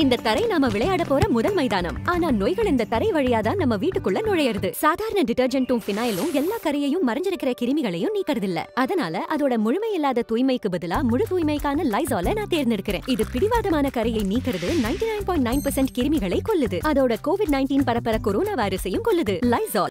இந்த தரை நாம விளையாட போற முதல் மைதானம். ஆனா நோய்கள் இந்த தரை வழியா தான் நம்ம வீட்டுக்குள்ள நுழையிறது. சாதாரண டிடர்ஜென்ட்டும் பினாயிலும் எல்லா கரையையும் மறைஞ்சிருக்கிற கிருமிகளையும் நீக்கறதில்ல. அதனால அதோட முழுமை இல்லாத தூய்மைக்கு பதிலா முழு தூய்மைக்கான லைசால நான் தேர்ந்தெடுக்கிறேன். இது பிடிவாதமான கரையை நீக்கிறது 99.9% நைன் பர்சன்ட் கிருமிகளை கொல்லுது. அதோட கோவிட் நைன்டீன் பரப்பர கொரோனா வைரஸையும் கொல்லுது. லைசால்